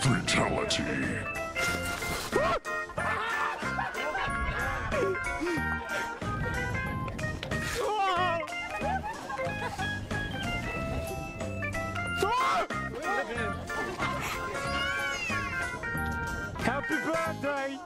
Fatality. Happy birthday!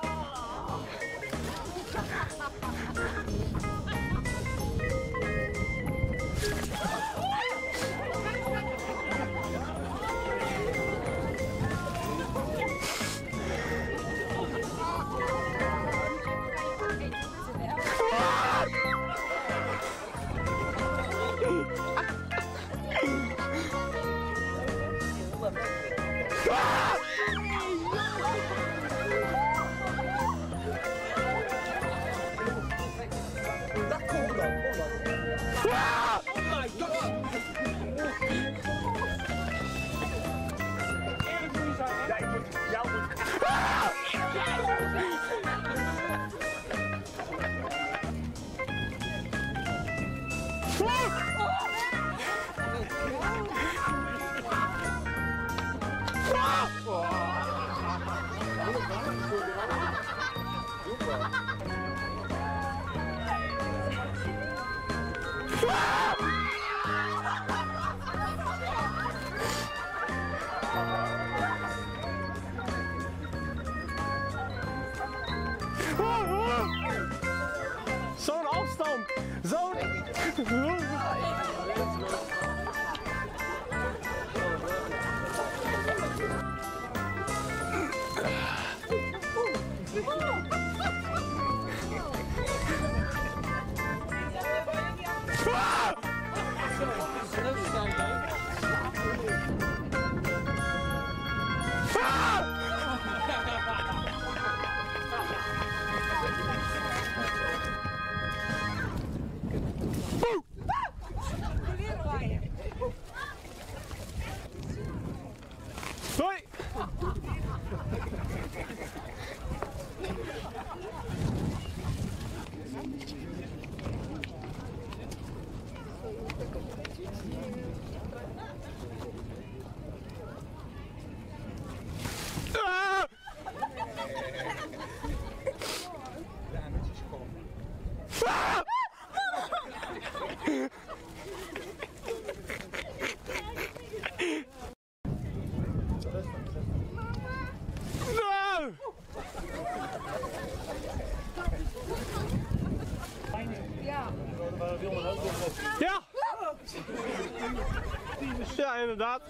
Ah! Zo'n afstand! Zo'n... Hoi! Ja, inderdaad.